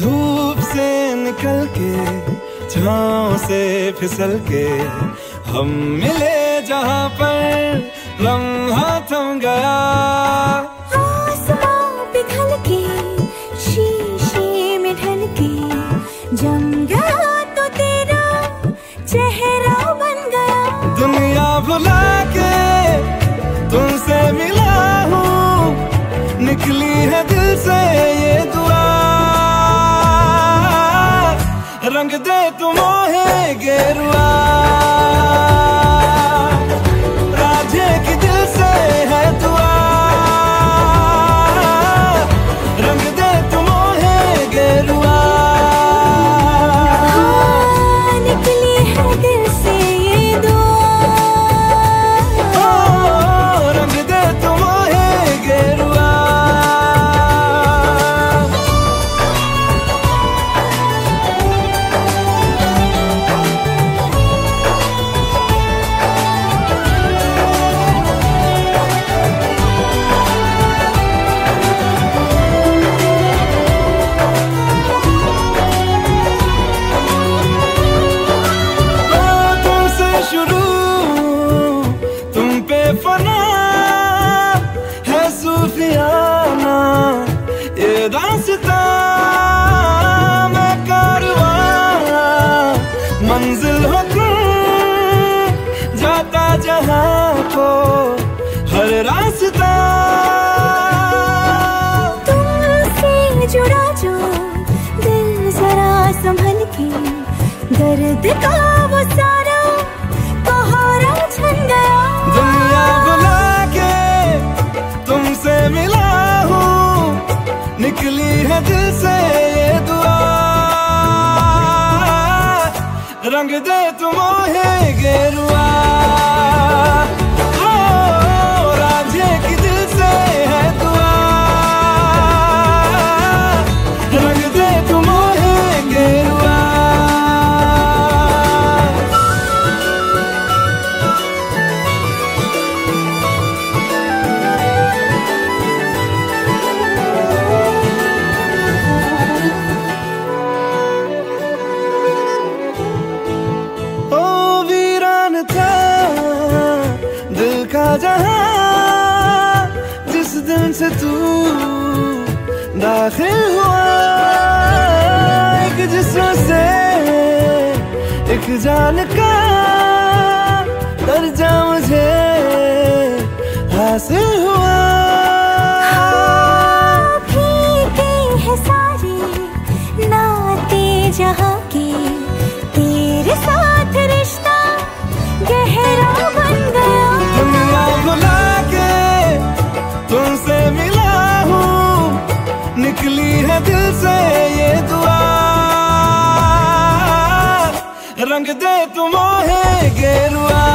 निकल के छाँव से फिसल के हम मिले जहाँ पर लम्हा थम गया। पिघल के शीशे में ढल के जम गया तो तेरा चेहरा बन गया। दुनिया भुला के तुमसे मिला हूँ निकली है दिल से ये रंग दे तुम है रास्ता। तुमसे जुड़ा जो दिल जरा संभल के दर्द का वो सारा पहाड़ा छन गया। दुनिया बुला के तुमसे मिला हूँ निकली है दिल से ये दुआ। रंग दे तुम है गेरुआ। जिस से तू दाखिल हुआ एक जिसम से एक जान का दर्जा मुझे हासिल हुआ दिल से ये दुआ। रंग दे तुम है गेरुआ।